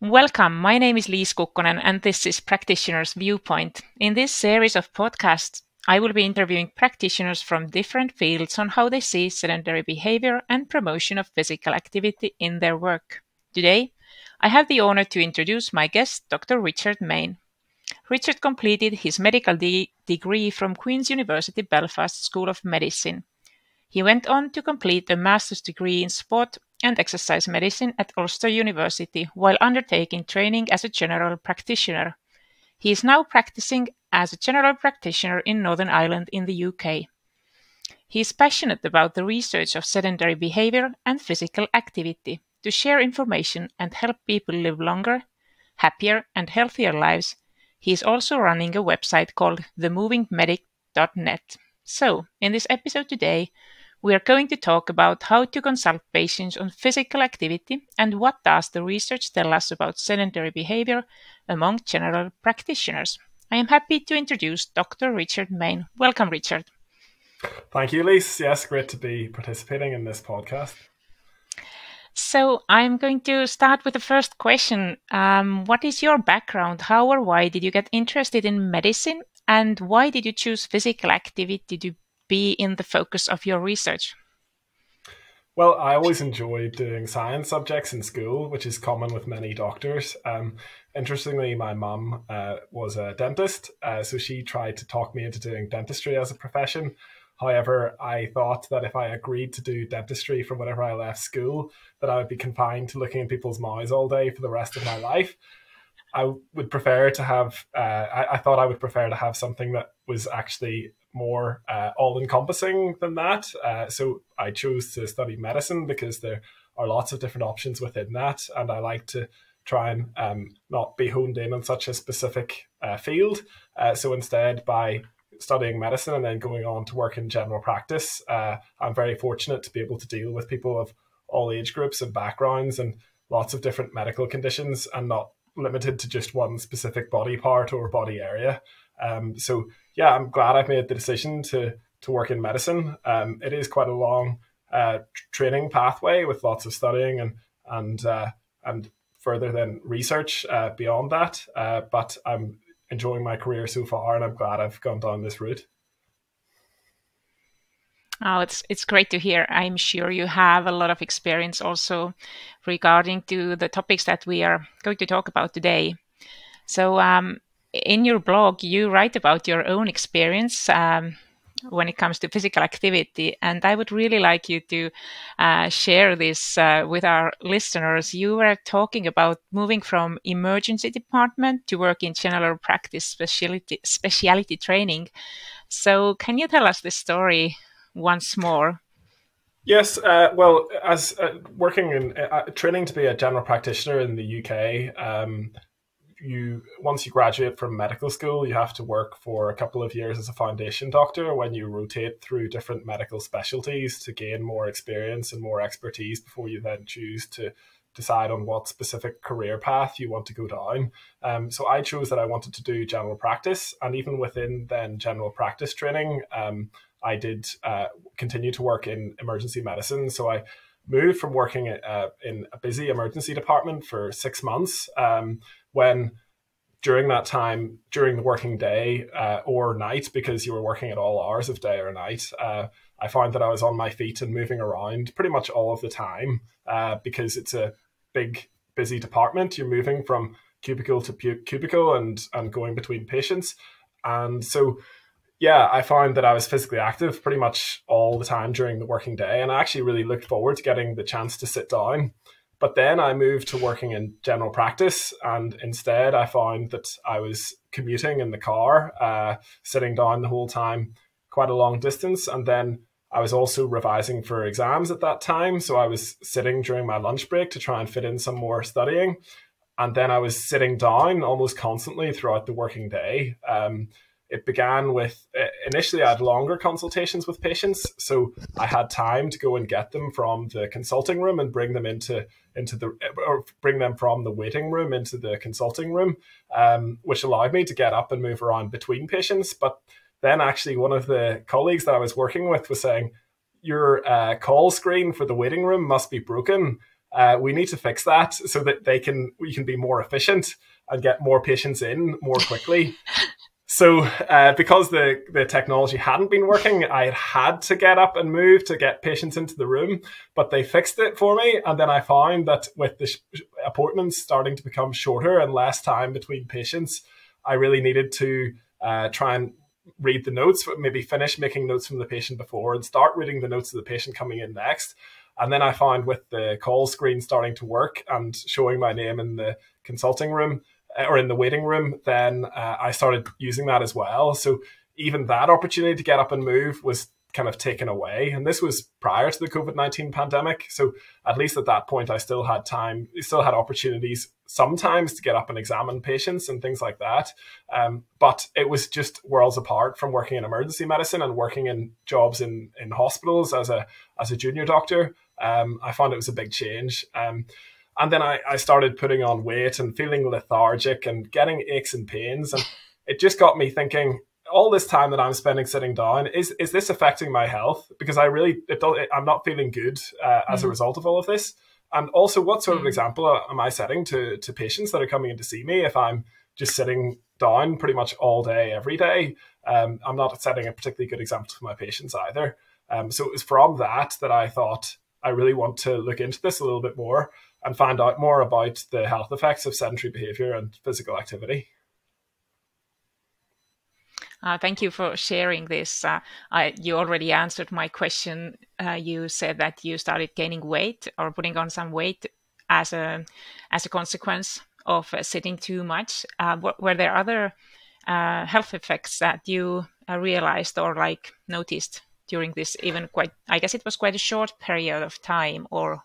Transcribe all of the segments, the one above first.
Welcome. My name is Liis Kukkonen, and this is Practitioner's Viewpoint. In this series of podcasts, I will be interviewing practitioners from different fields on how they see sedentary behavior and promotion of physical activity in their work. Today, I have the honor to introduce my guest, Dr. Richard Mayne. Richard completed his medical de- degree from Queen's University Belfast School of Medicine. He went on to complete a master's degree in sport and exercise medicine at Ulster University while undertaking training as a general practitioner. He is now practicing as a general practitioner in Northern Ireland in the UK. He is passionate about the research of sedentary behavior and physical activity to share information and help people live longer, happier, and healthier lives. He is also running a website called themovingmedic.net. So, in this episode today, we are going to talk about how to consult patients on physical activity and what does the research tell us about sedentary behavior among general practitioners. I am happy to introduce Dr. Richard Mayne. Welcome, Richard. Thank you, Liis. Yes, great to be participating in this podcast. So, I'm going to start with the first question. Um, what is your background? How or why did you get interested in medicine? And why did you choose physical activity to be in the focus of your research? Well, I always enjoyed doing science subjects in school, which is common with many doctors. Um, interestingly, my mum uh, was a dentist, uh, so she tried to talk me into doing dentistry as a profession. However, I thought that if I agreed to do dentistry from whenever I left school, that I would be confined to looking in people's mouths all day for the rest of my life. I would prefer to have. Uh, I, I, thought I would prefer to have something that was actually more uh, all encompassing than that. Uh, so I chose to study medicine because there are lots of different options within that. And I like to try and um, not be honed in on such a specific uh, field. Uh, so instead, by studying medicine and then going on to work in general practice, uh, I'm very fortunate to be able to deal with people of all age groups and backgrounds and lots of different medical conditions and not limited to just one specific body part or body area. Um, so yeah, I'm glad I've made the decision to to work in medicine. Um, it is quite a long uh, training pathway with lots of studying and and uh, and further than research uh, beyond that. Uh, but I'm enjoying my career so far, and I'm glad I've gone down this route. Oh, it's it's great to hear. I'm sure you have a lot of experience also regarding to the topics that we are going to talk about today. So, um, in your blog, you write about your own experience um, when it comes to physical activity, and I would really like you to uh, share this uh, with our listeners. You were talking about moving from emergency department to work in general practice specialty specialty training. So, can you tell us this story once more? Yes, uh, well, as uh, working in uh, training to be a general practitioner in the UK, um, you once you graduate from medical school, you have to work for a couple of years as a foundation doctor when you rotate through different medical specialties to gain more experience and more expertise before you then choose to decide on what specific career path you want to go down. Um, so I chose that I wanted to do general practice, and even within then general practice training, um, I did uh, continue to work in emergency medicine. So I moved from working uh, in a busy emergency department for six months um, when during that time during the working day uh, or night because you were working at all hours of day or night uh, i found that i was on my feet and moving around pretty much all of the time uh, because it's a big busy department. You're moving from cubicle to pu- cubicle and and going between patients. And so yeah i found that i was physically active pretty much all the time during the working day and i actually really looked forward to getting the chance to sit down but then I moved to working in general practice, and instead I found that I was commuting in the car, uh, sitting down the whole time, quite a long distance. And then I was also revising for exams at that time. So I was sitting during my lunch break to try and fit in some more studying. And then I was sitting down almost constantly throughout the working day. Um, it began with uh, initially I had longer consultations with patients, so I had time to go and get them from the consulting room and bring them into into the or bring them from the waiting room into the consulting room, um, which allowed me to get up and move around between patients. But then actually, one of the colleagues that I was working with was saying, "Your uh, call screen for the waiting room must be broken." Uh, we need to fix that so that they can we can be more efficient and get more patients in more quickly. So, uh, because the, the technology hadn't been working, I had had to get up and move to get patients into the room, but they fixed it for me. And then I found that with the appointments starting to become shorter and less time between patients, I really needed to uh, try and read the notes, maybe finish making notes from the patient before and start reading the notes of the patient coming in next. And then I found with the call screen starting to work and showing my name in the consulting room, or in the waiting room, then uh, I started using that as well. So even that opportunity to get up and move was kind of taken away. And this was prior to the COVID 19 pandemic. So at least at that point, I still had time, still had opportunities sometimes to get up and examine patients and things like that. Um, but it was just worlds apart from working in emergency medicine and working in jobs in, in hospitals as a, as a junior doctor. Um, I found it was a big change. Um, and then I, I started putting on weight and feeling lethargic and getting aches and pains. And it just got me thinking, all this time that I'm spending sitting down, is is this affecting my health? Because I really, it, it, I'm not feeling good uh, as mm. a result of all of this. And also, what sort mm. of example am I setting to to patients that are coming in to see me if I'm just sitting down pretty much all day, every day? Um, I'm not setting a particularly good example for my patients either. Um, so it was from that that I thought I really want to look into this a little bit more and find out more about the health effects of sedentary behavior and physical activity. Uh, thank you for sharing this. Uh, I, you already answered my question. Uh, you said that you started gaining weight or putting on some weight as a as a consequence of uh, sitting too much. Uh, were there other uh, health effects that you realized or like noticed during this even quite? I guess it was quite a short period of time, or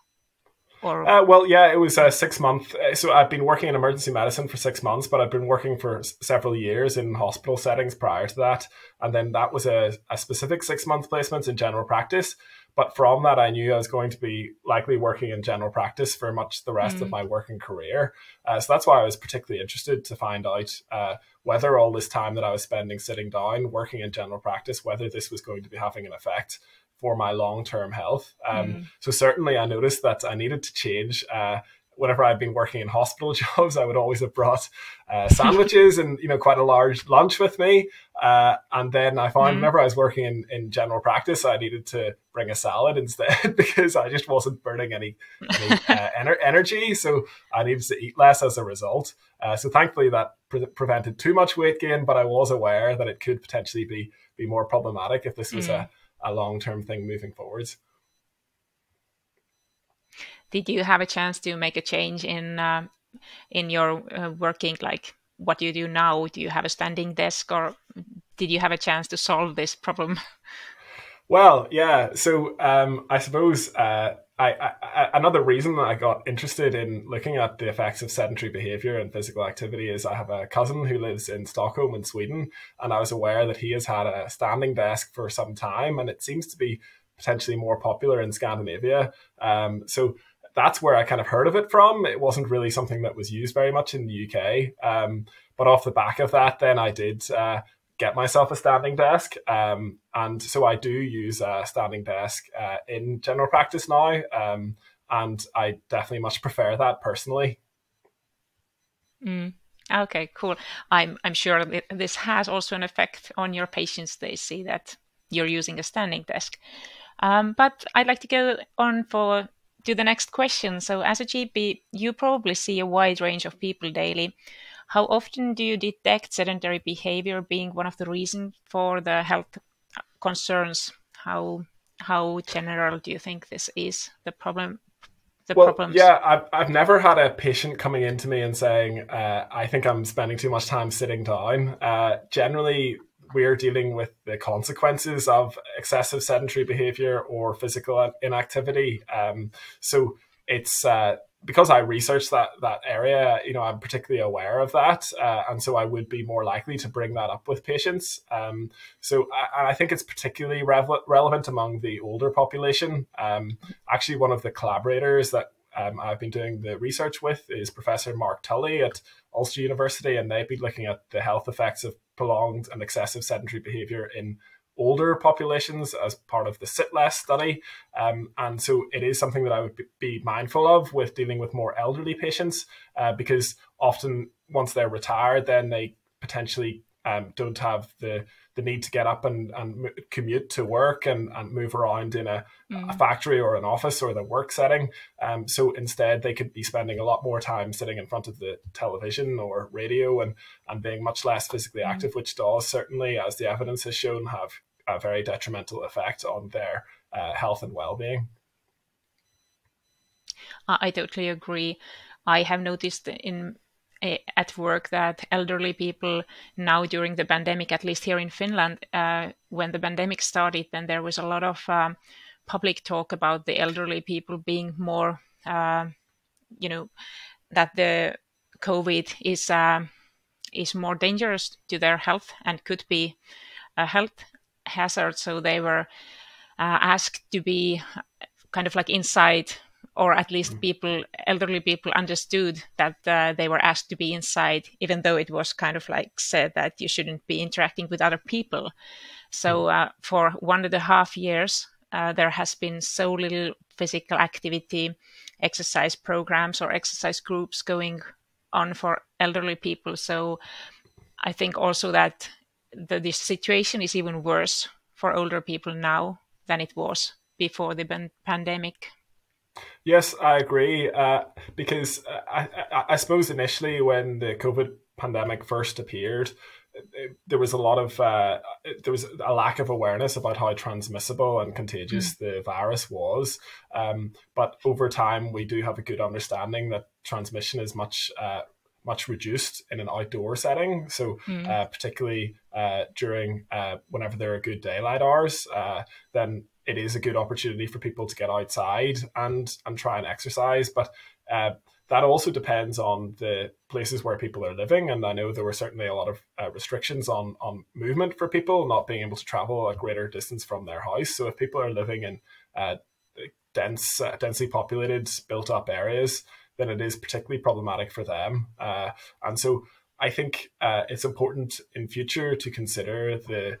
or uh, well, yeah, it was a six month. Uh, so I've been working in emergency medicine for six months, but I've been working for s- several years in hospital settings prior to that, and then that was a, a specific six month placement in general practice. But from that, I knew I was going to be likely working in general practice for much the rest mm. of my working career. Uh, so that's why I was particularly interested to find out uh, whether all this time that I was spending sitting down working in general practice, whether this was going to be having an effect for my long term health. Um, mm. So certainly, I noticed that I needed to change. Uh, whenever I'd been working in hospital jobs, I would always have brought uh, sandwiches and you know quite a large lunch with me. Uh, and then I found mm. whenever I was working in, in general practice, I needed to bring a salad instead because I just wasn't burning any, any uh, ener- energy. So I needed to eat less as a result. Uh, so thankfully that pre- prevented too much weight gain, but I was aware that it could potentially be be more problematic if this was mm. a a long term thing moving forwards. Did you have a chance to make a change in uh, in your uh, working, like what do you do now? Do you have a standing desk, or did you have a chance to solve this problem? Well, yeah. So um, I suppose uh, I, I, another reason that I got interested in looking at the effects of sedentary behavior and physical activity is I have a cousin who lives in Stockholm in Sweden, and I was aware that he has had a standing desk for some time, and it seems to be potentially more popular in Scandinavia. Um, so that's where I kind of heard of it from. It wasn't really something that was used very much in the UK. Um, but off the back of that, then I did uh, get myself a standing desk. Um, and so I do use a standing desk uh, in general practice now. Um, and I definitely much prefer that personally. Mm. Okay, cool. I'm I'm sure this has also an effect on your patients. They see that you're using a standing desk. Um, but I'd like to go on for to the next question. So, as a GP, you probably see a wide range of people daily. How often do you detect sedentary behavior being one of the reasons for the health concerns? How how general do you think this is the problem? The well, problems? yeah, I've I've never had a patient coming into me and saying, uh, "I think I'm spending too much time sitting down." Uh, generally, we're dealing with the consequences of excessive sedentary behavior or physical inactivity. Um, so it's uh, because I research that that area, you know, I'm particularly aware of that, uh, and so I would be more likely to bring that up with patients. Um, so I, I, think it's particularly relevant among the older population. Um, actually, one of the collaborators that um, I've been doing the research with is Professor Mark Tully at Ulster University, and they've been looking at the health effects of prolonged and excessive sedentary behaviour in older populations as part of the Sit Less study. Um, and so it is something that I would be mindful of with dealing with more elderly patients uh, because often once they're retired, then they potentially um, don't have the the need to get up and, and commute to work and, and move around in a, mm. a factory or an office or the work setting. Um, so instead, they could be spending a lot more time sitting in front of the television or radio and, and being much less physically mm. active, which does certainly, as the evidence has shown, have a very detrimental effect on their uh, health and well being. I totally agree. I have noticed in at work that elderly people now during the pandemic, at least here in Finland, uh, when the pandemic started, then there was a lot of um, public talk about the elderly people being more, uh, you know, that the COVID is uh, is more dangerous to their health and could be a health hazard. So they were uh, asked to be kind of like inside or at least mm-hmm. people, elderly people, understood that uh, they were asked to be inside, even though it was kind of like said that you shouldn't be interacting with other people. So mm-hmm. uh, for one and a half years, uh, there has been so little physical activity, exercise programs, or exercise groups going on for elderly people. So I think also that the, the situation is even worse for older people now than it was before the pandemic. Yes, I agree. Uh, because uh, I, I, I, suppose initially when the COVID pandemic first appeared, it, there was a lot of uh, there was a lack of awareness about how transmissible and contagious mm. the virus was. Um, but over time, we do have a good understanding that transmission is much uh, much reduced in an outdoor setting. So, mm. uh, particularly uh, during uh, whenever there are good daylight hours, uh, then it is a good opportunity for people to get outside and and try and exercise. But uh, that also depends on the places where people are living. And I know there were certainly a lot of uh, restrictions on on movement for people, not being able to travel a greater distance from their house. So if people are living in uh, dense, uh, densely populated, built up areas, then it is particularly problematic for them. Uh, and so I think uh, it's important in future to consider the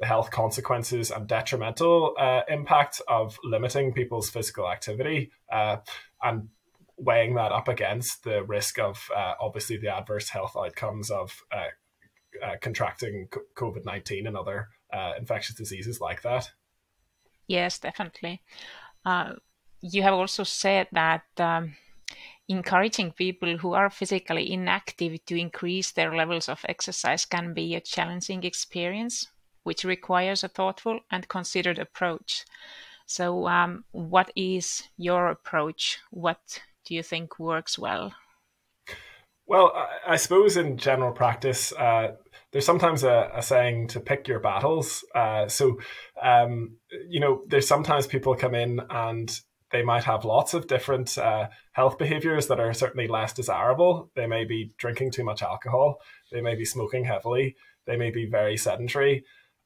the health consequences and detrimental uh, impact of limiting people's physical activity uh, and weighing that up against the risk of uh, obviously the adverse health outcomes of uh, uh, contracting COVID 19 and other uh, infectious diseases like that. Yes, definitely. you have also said that. Um, encouraging people who are physically inactive to increase their levels of exercise can be a challenging experience which requires a thoughtful and considered approach. So, um, what is your approach? What do you think works well? Well, I suppose in general practice, uh, there's sometimes a, a, saying to pick your battles. Uh, so, um, you know, there's sometimes people come in and they might have lots of different uh, health behaviors that are certainly less desirable. They may be drinking too much alcohol, they may be smoking heavily, they may be very sedentary.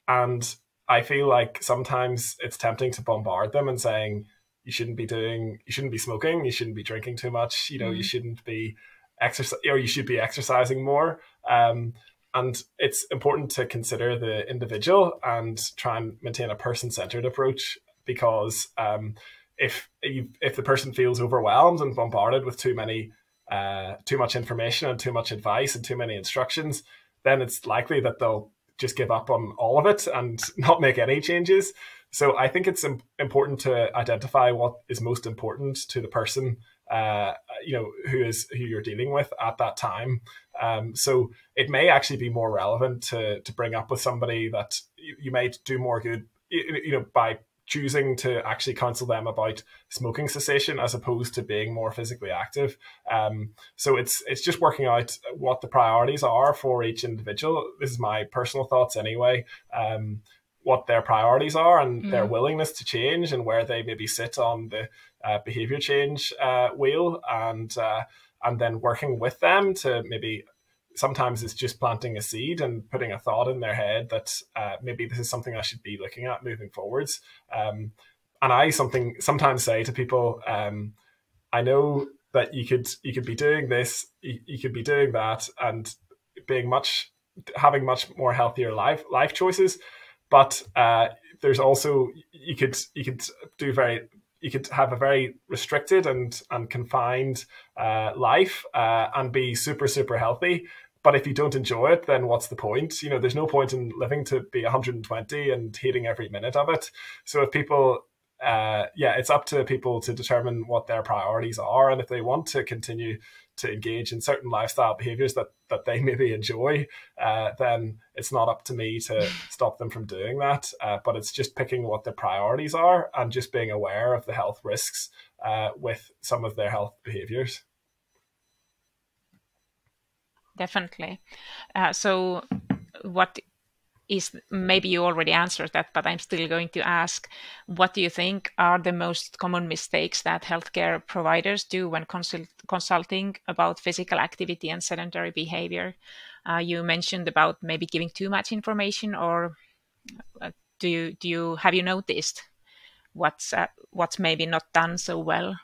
And I feel like sometimes it's tempting to bombard them and saying, you shouldn't be doing, you shouldn't be smoking, you shouldn't be drinking too much, you know, mm. you shouldn't be exercise or you should be exercising more. Um, and it's important to consider the individual and try and maintain a person centered approach because um, if you, if the person feels overwhelmed and bombarded with too many uh, too much information and too much advice and too many instructions, then it's likely that they'll just give up on all of it and not make any changes. So I think it's important to identify what is most important to the person, uh, you know, who is who you're dealing with at that time. Um, so it may actually be more relevant to to bring up with somebody that you, you may do more good, you, you know, by choosing to actually counsel them about smoking cessation as opposed to being more physically active. Um, so it's it's just working out what the priorities are for each individual. This is my personal thoughts anyway. Um, what their priorities are and mm. their willingness to change and where they maybe sit on the uh, behavior change uh, wheel and uh, and then working with them to maybe sometimes it's just planting a seed and putting a thought in their head that uh, maybe this is something I should be looking at moving forwards. Um, and I something sometimes say to people, um, I know that you could you could be doing this, you, you could be doing that, and being much having much more healthier life life choices. but uh, there's also you could you could do very you could have a very restricted and and confined uh, life uh, and be super super healthy. But if you don't enjoy it, then what's the point? You know, there's no point in living to be 120 and hating every minute of it. So if people uh, yeah, it's up to people to determine what their priorities are, and if they want to continue to engage in certain lifestyle behaviors that that they maybe enjoy, uh, then it's not up to me to stop them from doing that. Uh, but it's just picking what their priorities are and just being aware of the health risks uh, with some of their health behaviors. Definitely. Uh, so, what is maybe you already answered that, but I'm still going to ask what do you think are the most common mistakes that healthcare providers do when consult- consulting about physical activity and sedentary behavior? Uh, you mentioned about maybe giving too much information, or uh, do you do you have you noticed what's uh, what's maybe not done so well?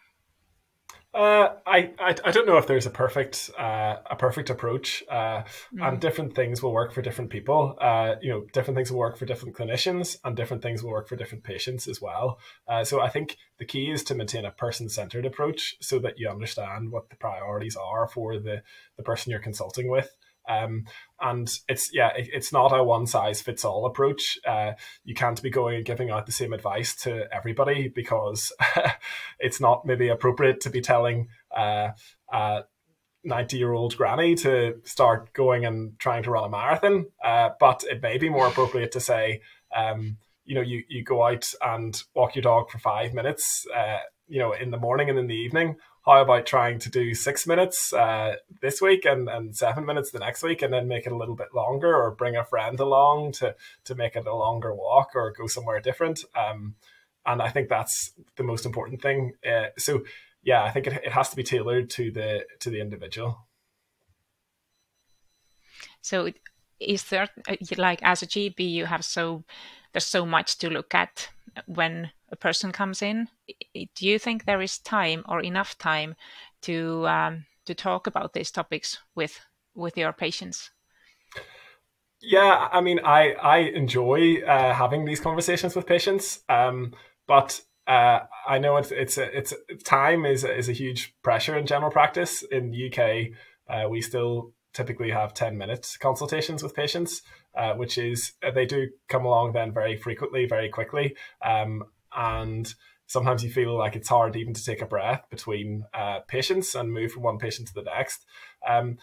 Uh, I, I, I don't know if there's a perfect uh, a perfect approach, uh, mm. and different things will work for different people. Uh, you know, different things will work for different clinicians, and different things will work for different patients as well. Uh, so I think the key is to maintain a person centered approach, so that you understand what the priorities are for the the person you're consulting with. Um, and it's yeah, it, it's not a one size fits all approach. Uh, you can't be going and giving out the same advice to everybody because it's not maybe appropriate to be telling uh, uh, 90 year old granny to start going and trying to run a marathon. Uh, but it may be more appropriate to say, um, you know, you, you go out and walk your dog for five minutes, uh, you know, in the morning and in the evening, how about trying to do six minutes uh, this week and, and seven minutes the next week and then make it a little bit longer or bring a friend along to, to make it a longer walk or go somewhere different. Um, and I think that's the most important thing. Uh, so yeah, I think it, it has to be tailored to the to the individual. So is there like as a GP you have so there's so much to look at when a person comes in. Do you think there is time or enough time to um, to talk about these topics with with your patients? Yeah, I mean, I I enjoy uh, having these conversations with patients, um, but uh, I know it's it's it's time is is a huge pressure in general practice in the UK. Uh, we still typically have 10 minute consultations with patients, uh, which is they do come along then very frequently, very quickly. Um, and sometimes you feel like it's hard even to take a breath between uh, patients and move from one patient to the next. Um,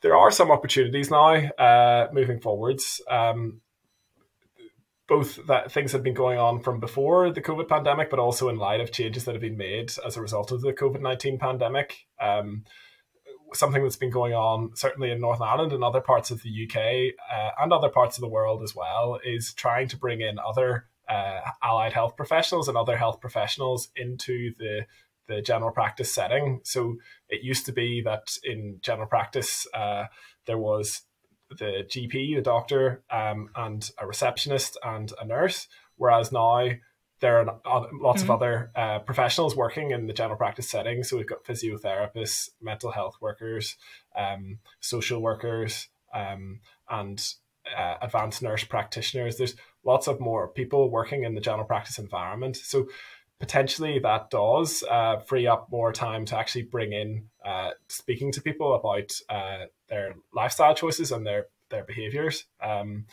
there are some opportunities now uh, moving forwards. Um, both that things have been going on from before the COVID pandemic, but also in light of changes that have been made as a result of the COVID 19 pandemic. Um, something that's been going on certainly in Northern Ireland and other parts of the UK uh, and other parts of the world as well is trying to bring in other uh, allied health professionals and other health professionals into the the general practice setting. So it used to be that in general practice uh, there was the GP, the doctor, um, and a receptionist and a nurse, whereas now there are lots mm-hmm. of other uh, professionals working in the general practice setting. So we've got physiotherapists, mental health workers, um, social workers, um, and uh, advanced nurse practitioners. There's lots of more people working in the general practice environment. So potentially that does uh, free up more time to actually bring in uh, speaking to people about uh, their lifestyle choices and their their behaviors. Um,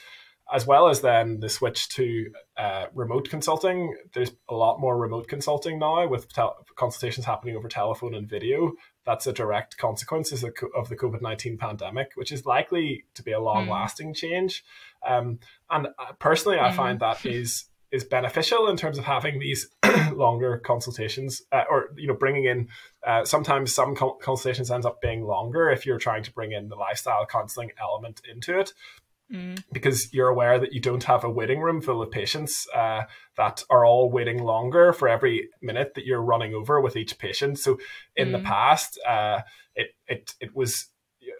as well as then the switch to uh, remote consulting. There's a lot more remote consulting now with consultations happening over telephone and video. That's a direct consequence of the COVID 19 pandemic, which is likely to be a long lasting mm. change. Um, and uh, personally, I mm. find that is is beneficial in terms of having these longer consultations uh, or you know bringing in uh, sometimes some consultations ends up being longer if you're trying to bring in the lifestyle counseling element into it Mm. Because you're aware that you don't have a waiting room full of patients uh, that are all waiting longer for every minute that you're running over with each patient. So in mm. the past, uh, it, it it was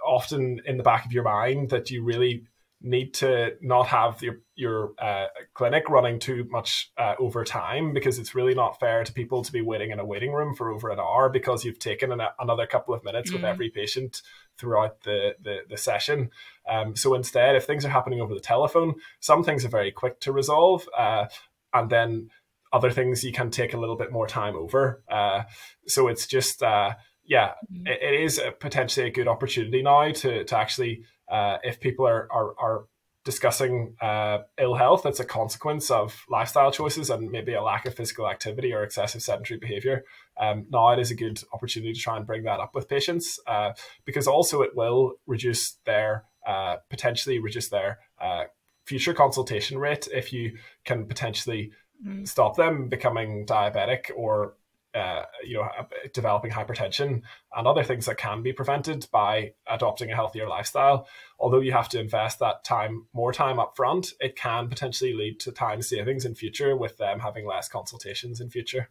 often in the back of your mind that you really need to not have your your uh, clinic running too much uh, over time because it's really not fair to people to be waiting in a waiting room for over an hour because you've taken an, another couple of minutes mm. with every patient throughout the, the, the session. Um, so instead, if things are happening over the telephone, some things are very quick to resolve. Uh, and then other things you can take a little bit more time over. Uh, so it's just, uh, yeah, mm-hmm. it, it is a potentially a good opportunity now to, to actually, uh, if people are, are, are discussing uh, ill health that's a consequence of lifestyle choices and maybe a lack of physical activity or excessive sedentary behavior. Um, now it is a good opportunity to try and bring that up with patients uh, because also it will reduce their uh, potentially reduce their uh, future consultation rate if you can potentially mm. stop them becoming diabetic or uh, you know, developing hypertension and other things that can be prevented by adopting a healthier lifestyle. Although you have to invest that time, more time up front, it can potentially lead to time savings in future with them having less consultations in future.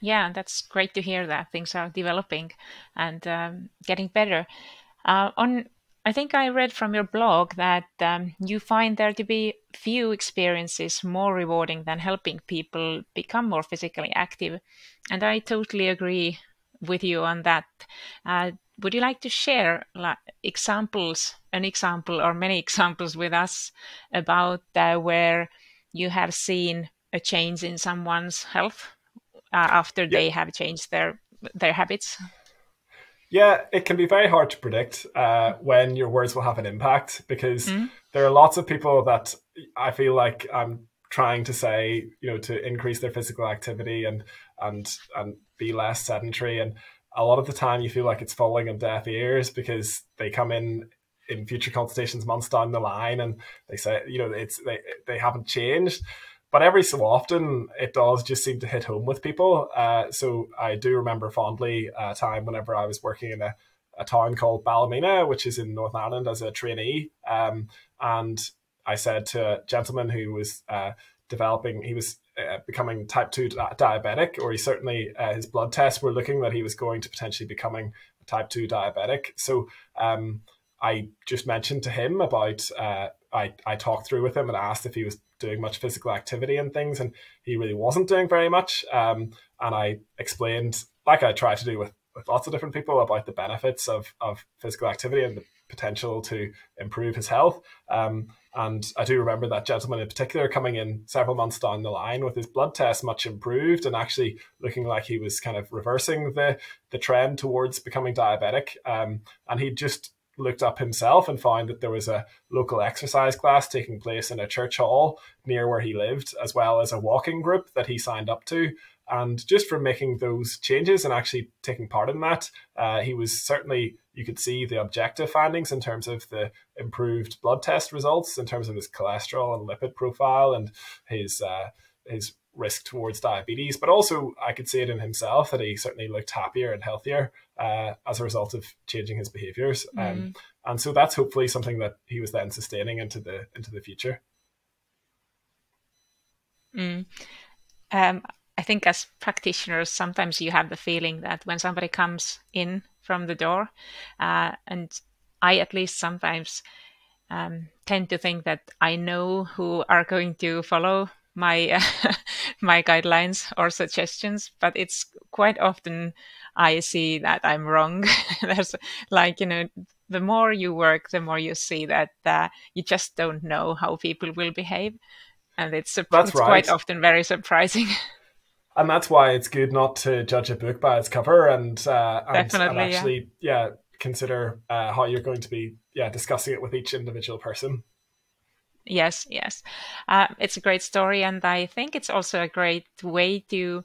Yeah, that's great to hear that things are developing and um, getting better. Uh, on I think I read from your blog that um, you find there to be few experiences more rewarding than helping people become more physically active. And I totally agree with you on that. Uh, would you like to share like, examples, an example or many examples with us about uh, where you have seen a change in someone's health uh, after yeah. they have changed their their habits? Yeah, it can be very hard to predict uh, when your words will have an impact because mm. there are lots of people that I feel like I'm trying to say, you know, to increase their physical activity and and and be less sedentary. And a lot of the time, you feel like it's falling on deaf ears because they come in in future consultations months down the line and they say, you know, it's they they haven't changed but every so often it does just seem to hit home with people. Uh, so I do remember fondly a time whenever I was working in a, a town called Ballymena, which is in Northern Ireland, as a trainee. Um, and I said to a gentleman who was uh, developing, he was uh, becoming type 2 di- diabetic, or he certainly, uh, his blood tests were looking that he was going to potentially becoming type 2 diabetic. So um, I just mentioned to him about, uh, I, I talked through with him and asked if he was doing much physical activity and things, and he really wasn't doing very much. Um, and I explained, like I try to do with, with lots of different people, about the benefits of, of physical activity and the potential to improve his health. Um, and I do remember that gentleman in particular coming in several months down the line with his blood test much improved and actually looking like he was kind of reversing the the trend towards becoming diabetic. Um, and he just looked up himself and found that there was a local exercise class taking place in a church hall near where he lived, as well as a walking group that he signed up to. And just from making those changes and actually taking part in that, uh, he was certainly, you could see the objective findings in terms of the improved blood test results, in terms of his cholesterol and lipid profile and his, uh, his risk towards diabetes, but also I could see it in himself that he certainly looked happier and healthier uh, as a result of changing his behaviors. Mm. Um, and so that's hopefully something that he was then sustaining into the into the future. Mm. Um, I think as practitioners, sometimes you have the feeling that when somebody comes in from the door, uh, and I at least sometimes um, tend to think that I know who are going to follow my uh, my guidelines or suggestions but it's quite often i see that i'm wrong. There's like you know the more you work the more you see that uh, you just don't know how people will behave. And it's, it's right. quite often very surprising. And that's why it's good not to judge a book by its cover and uh, and, and actually yeah, yeah consider uh, how you're going to be yeah discussing it with each individual person Yes, yes. Uh, it's a great story, and I think it's also a great way to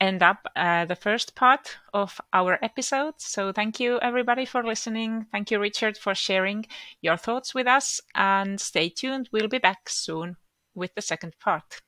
end up uh, the first part of our episode. So, thank you everybody for listening. Thank you, Richard, for sharing your thoughts with us, and stay tuned. We'll be back soon with the second part.